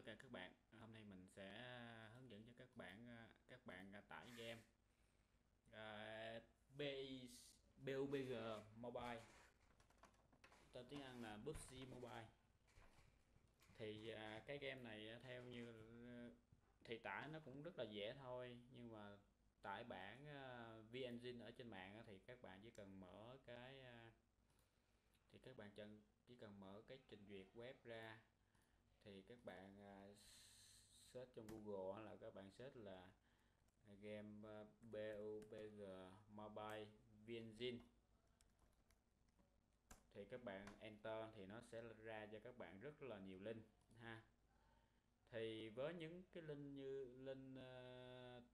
tất cả các bạn. Hôm nay mình sẽ à, hướng dẫn cho các bạn à, các bạn à, tải game. Uh, BUBG Mobile. Tên tiếng Anh là PUBG Mobile. Thì uh, cái game này theo như thì tải nó cũng rất là dễ thôi. Nhưng mà tải bản uh, VNGin ở trên mạng thì các bạn chỉ cần mở cái uh, thì các bạn chỉ cần mở cái trình duyệt web ra thì các bạn à, search trong Google là các bạn search là game à, PUBG Mobile VNZin thì các bạn enter thì nó sẽ ra cho các bạn rất là nhiều link ha. Thì với những cái link như link uh,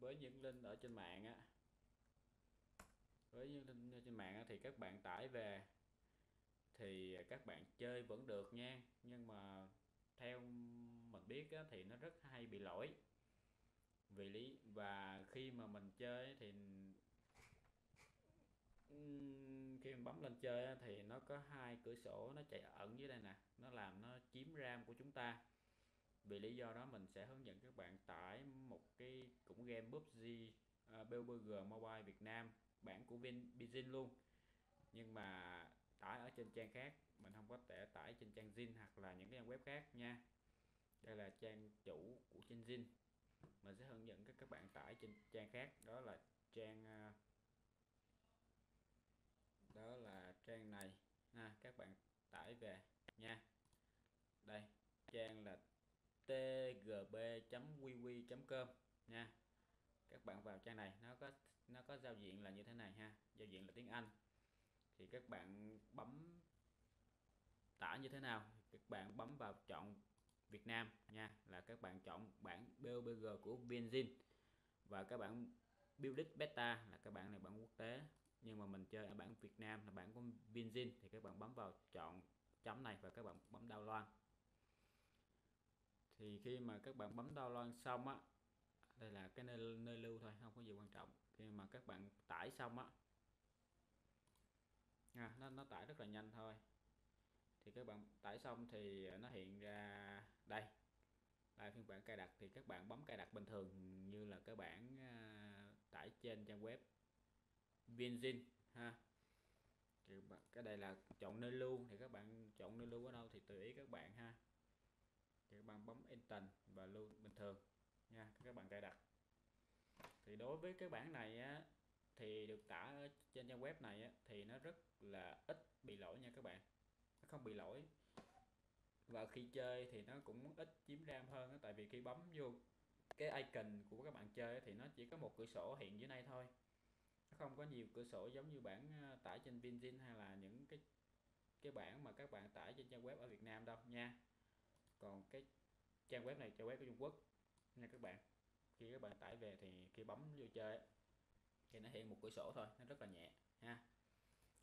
với những link ở trên mạng á với những link trên mạng á, thì các bạn tải về thì các bạn chơi vẫn được nha. Nhưng mà theo mình biết á, thì nó rất hay bị lỗi. Vì lý và khi mà mình chơi thì khi mình bấm lên chơi thì nó có hai cửa sổ nó chạy ẩn dưới đây nè. Nó làm nó chiếm ram của chúng ta. Vì lý do đó mình sẽ hướng dẫn các bạn tải một cái cũng game PUBG uh, à, PUBG Mobile Việt Nam bản của Vin Bizin luôn. Nhưng mà tải ở trên trang khác. Mình không có thể tải trên trang zin hoặc là những cái trang web khác nha. Đây là trang chủ của trên zin. Mình sẽ hướng dẫn các các bạn tải trên trang khác. Đó là trang ờ, đó là trang này. Ha, các bạn tải về nha. Đây, trang là tgb.qq.com nha. Các bạn vào trang này, nó có nó có giao diện là như thế này ha. Giao diện là tiếng Anh thì các bạn bấm tải như thế nào? Các bạn bấm vào chọn Việt Nam nha là các bạn chọn bản BOBG của Benzin và các bạn Build Beta là các bạn này bản quốc tế. Nhưng mà mình chơi ở bản Việt Nam là bản của Benzin thì các bạn bấm vào chọn chấm này và các bạn bấm download. Thì khi mà các bạn bấm download xong á đây là cái nơi, nơi lưu thôi không có gì quan trọng. Khi mà các bạn tải xong á à, nó nó tải rất là nhanh thôi. Thì các bạn tải xong thì à, nó hiện ra đây. Là phiên bản cài đặt. Thì các bạn bấm cài đặt bình thường như là các bản uh, à, tải trên trang web Vinzin ha. Thì cái đây là chọn nơi lưu. Thì các bạn chọn nơi lưu ở đâu thì tùy ý các bạn ha. Thì các bạn bấm enter và lưu bình thường nha các bạn cài đặt. Thì đối với cái bản này á, thì được tải trên trang web này á, thì nó rất là ít bị lỗi nha các bạn. Nó không bị lỗi. Và khi chơi thì nó cũng ít chiếm ram hơn đó, tại vì khi bấm vô cái icon của các bạn chơi thì nó chỉ có một cửa sổ hiện dưới này thôi. Nó không có nhiều cửa sổ giống như bản ờ, tải trên Vinzin hay là những cái cái bản mà các bạn tải trên trang web ở Việt Nam đâu nha. Còn cái trang web này trang web của Trung Quốc nha các bạn. Khi các bạn tải về thì khi bấm vô chơi thì nó hiện một cửa sổ thôi nó rất là nhẹ ha.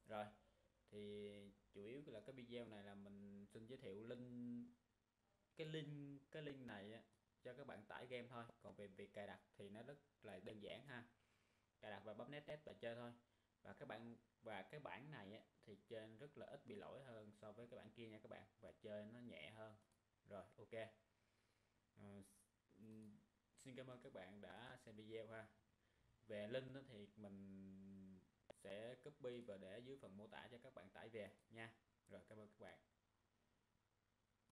Rồi thì chủ yếu là cái video này là mình xin giới thiệu link cái link cái link này cho các bạn tải game thôi. Còn về việc cài đặt thì nó rất là đơn giản ha. Cài đặt và bấm net test và chơi thôi. Và các bạn và cái bản này á, thì trên rất là ít bị lỗi hơn so với cái bản kia nha các bạn. Và chơi nó nhẹ hơn. Rồi ok. Uh, xin cảm ơn các bạn đã xem video ha về link đó thì mình sẽ copy và để dưới phần mô tả cho các bạn tải về nha. Rồi, cảm ơn các bạn.